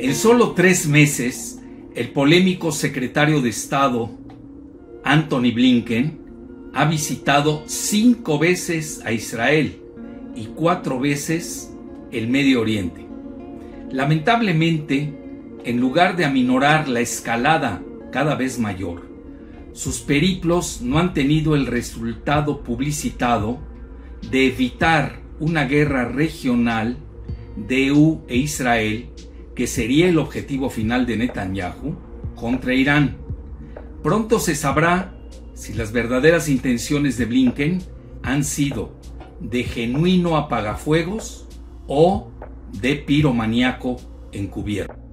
En solo tres meses, el polémico secretario de Estado, Anthony Blinken, ha visitado cinco veces a Israel y cuatro veces el Medio Oriente. Lamentablemente, en lugar de aminorar la escalada cada vez mayor, sus periplos no han tenido el resultado publicitado de evitar una guerra regional de EU e Israel que sería el objetivo final de Netanyahu, contra Irán. Pronto se sabrá si las verdaderas intenciones de Blinken han sido de genuino apagafuegos o de piromaníaco encubierto.